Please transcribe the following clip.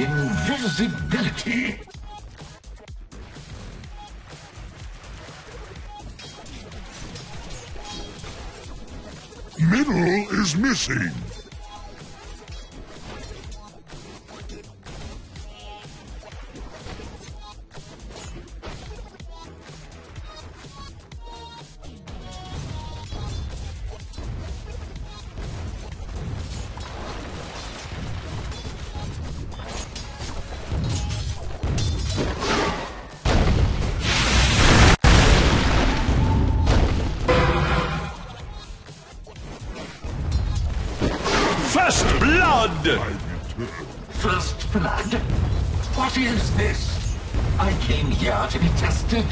Invisibility. Middle is missing. First blood! First blood? What is this? I came here to be tested.